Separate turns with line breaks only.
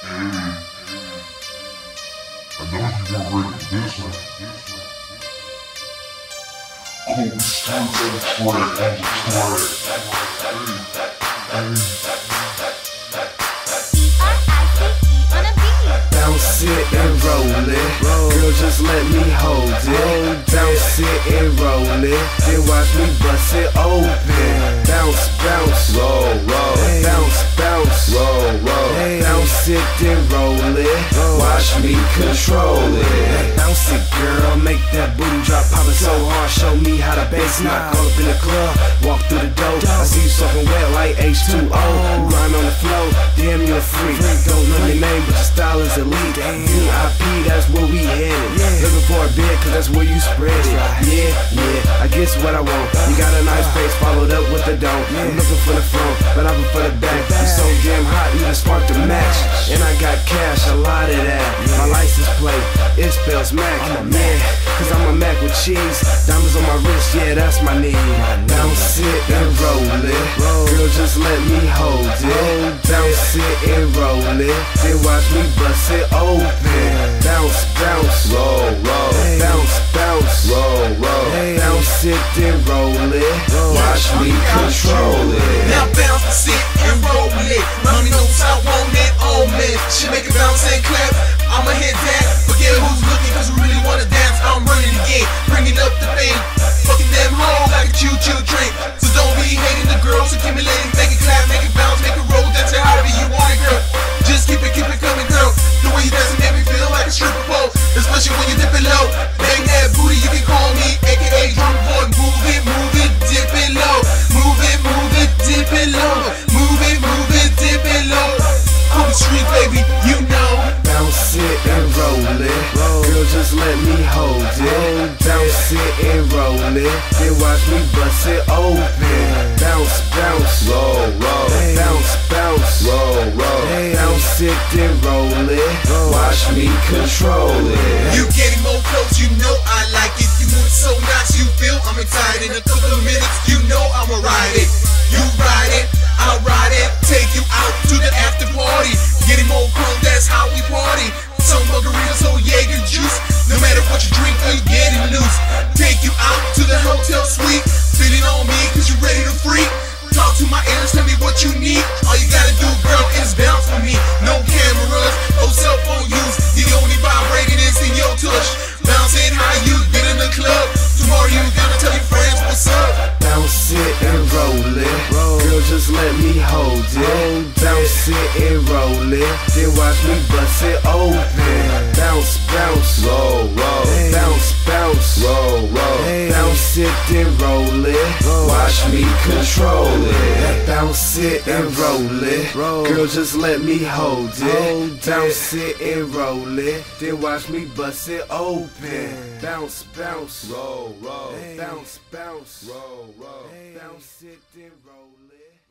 I know ready.
Bounce it and roll it. Girl, just let me hold it. Bounce it and roll it. Then watch me bust it open. Bounce, bounce, roll. Control it. Bounce it, girl. Make that booty drop, pop it so hard. Show me how to bass knock. All up in the club, walk through the door. I see you soaking wet like H2O. You grind on the flow, damn you a freak. Don't know your name, but your style is elite. VIP, that's where we headed. Looking for a bed, cause that's where you spread it. Yeah, yeah, I guess what I want. You got a nice face, followed up with the dome. I'm looking for the front, but I'm for the back. You so damn hot, you just spark a match. And I got cash, a lot of that. My license plate, it spells Mac. Man, cause I'm a Mac with cheese. Diamonds on my wrist, yeah, that's my need. Bounce it and roll it. Girl, just let me hold it. Bounce it and roll it. Then watch me bust it open.
Just
let me hold it. Bounce it and roll it. Then watch me bust it open. Bounce, bounce, roll, roll. Bounce, bounce, roll, roll. Bounce it then roll it. Watch me control it.
You getting more close, you know I like it. You move so nice, you feel I'm excited. In a couple of minutes, you know I'ma ride it. You ride it, I'll ride it. Take you out to the after party. Getting more crunk,
just let me hold it. Bounce it and roll it. Then watch me bust it open. Bounce, control it. Bounce it and roll it. Girl, just let me hold it. Bounce it and roll it. Then watch me bust it open. Bounce, bounce, roll, roll. Bounce, bounce, roll, roll. Bounce it then roll it.